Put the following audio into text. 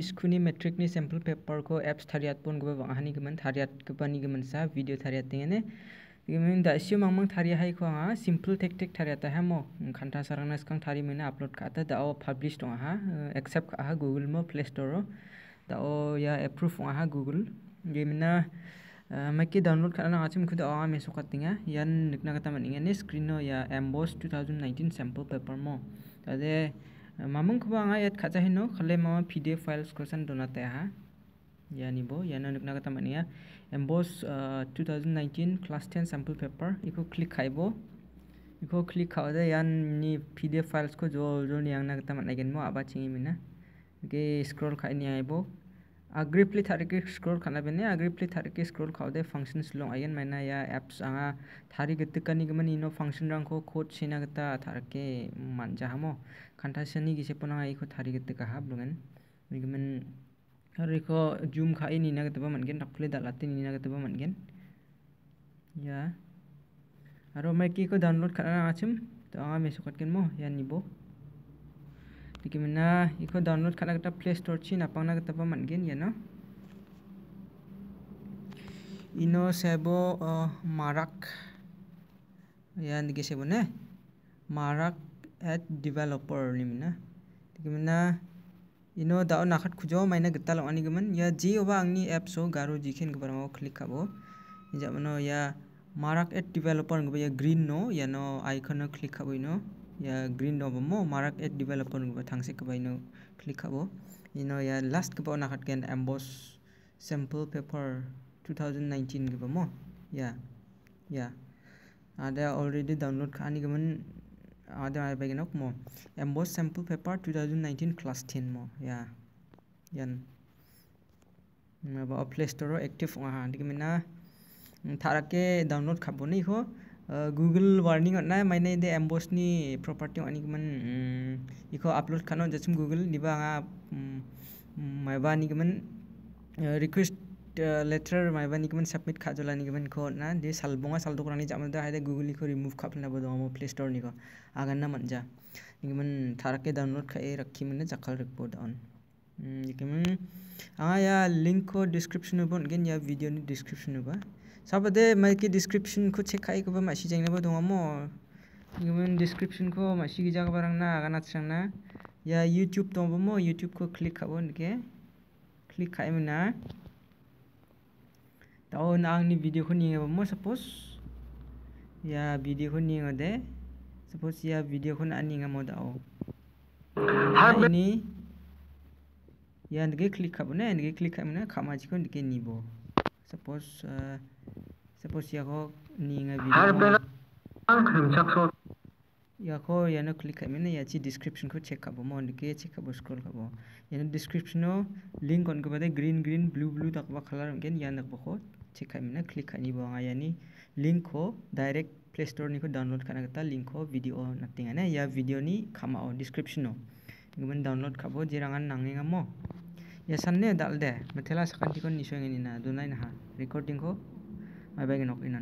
Skuni metric ni sample paper ko apps thariat pon go bang hani giman thariat kepani giman sa video thariat tingene dikiming da sio mangmang thari hai ko ha simple tek tek thariat ta hamo khanta sarangna skang thari mena upload ka ta da o publish to ha accept ka ha google mo play store da o ya approve ha google gimina Maki download karena ngacim kuda awam meso katinga yan nikna kata maninga ni screen no ya emboss 2019 sample paper mo tade mamung kuba anga yat kaca hino khale mama pdf files kosan donate ha ya nibo ya na nikna kata maninga emboss 2019 class 10 sample paper iko click khaibo iko click khawde yan ni pdf files ko jo jo ni ang na kata managen mo aba chingi mina ge scroll khai ni aibo agree play thari ke scroll khana bene agree play thari ke scroll khawde functions long ayen maina ya apps anga thari gete kani gmani no function rang ko code sina gata thar ke manja hamo khanta sani gi se pona ai ko thari gete ka hab lungan gmen hari ko zoom khai ni na gata ba mangen tak dalati ni na gata ba mangen ya aro mai ki ko download khana achim to anga me sukat ken mo ya nibo Diki mana iko download kana kita Play Store chi napang na kita pa mangin ya no. Ino sebo uh, marak ya diki sebo ne marak at developer ni mana. Diki mana ino dao nakat kujo maina kita lo ani gaman ya ji oba angni app so garo jikin ke barang klik kabo. Ija mana ya marak at developer ngba ya green no ya no icon gen emboss sample paper 2019 ge mo ya ya ada already download khani gaman ada ai bagen ok mo emboss sample paper 2019 class 10 mo ya yan ba play store active ha digmina tharake download khabo nei ho Google warning ᱚᱜ ᱱᱟ ᱢᱟᱭᱱᱮ ᱫᱮ ᱮᱢᱵᱚᱥ ni property ᱚᱱᱤ ᱠᱢᱟᱱ ᱤᱠᱚ upload ᱠᱷᱟᱱᱚ ᱡᱟᱪᱤᱢ ᱜᱩᱜᱩᱞ ᱱᱤᱵᱟᱝᱟ ᱢᱟᱭᱵᱟ ᱱᱤ kman लेटर माइबा निकमन सबमिट खा जला निकमन को ना दे सालबङा बंगा साल दोकरा नि जामदा हायदे गूगल को रिमूव खा फना बदो हम प्ले स्टोर निको आगन ना मनजा निगमन थारके डाउनलोड खाए रखी मने जखल report on Mm, link mm. ah, को डिस्क्रिप्शन में या वीडियो ने डिस्क्रिप्शन में सब दे मैं कि डिस्क्रिप्शन को चेक खाई कब मैं चेंज ने बो दोंगा मो। डिस्क्रिप्शन को मैं शी की जगह ना रंगना आगना चंग ना या यूट्यूब तो बो मो यूट्यूब को क्लिक करो निके क्लिक खाई में ना। तो ना आंग वीडियो को निये बो मो सपोज़ या वीडियो को निये दे। सपोज़ या वीडियो को ना निये मो दाओ हाँ नहीं na ani nga mo dao ini ya ndge click khabo na ndge click khai na khama ji ko ndge nibo suppose uh, suppose ya ko ni nga video ya ko ya no click kami na ya chi description ko check kabo mo ndike check kabo scroll kabo ya no description no link on ko bade green green blue blue tak ba color gen ya nak ko check kami na click kani ba nga ya sanne dal de. Mathela sakan tikon nisoi ngini na dunai na ha recording ko mai bagi nok ina.